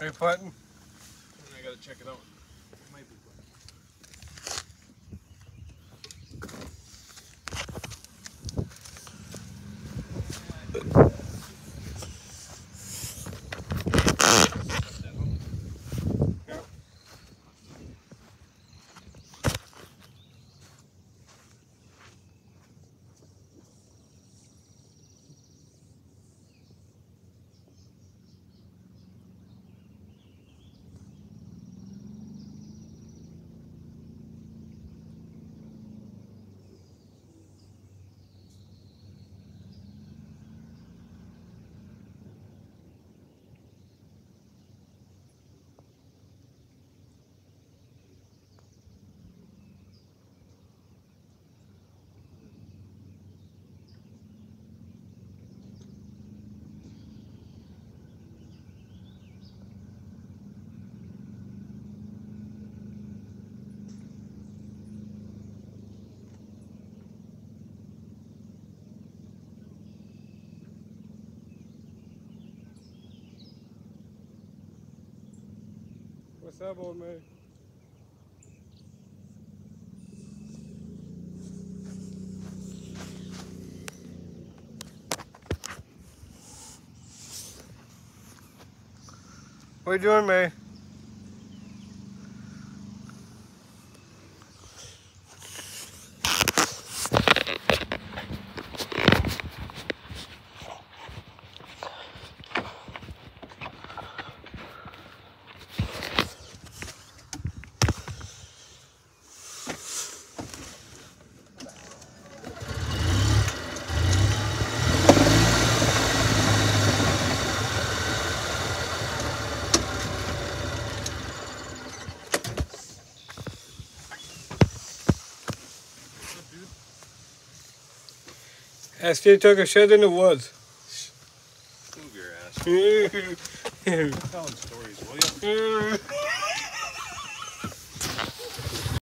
Hey, Putton. I gotta check it out. It might be What's up, old man? What are you doing, May? SJ took a shit in the woods. Move your ass. Telling stories, will you?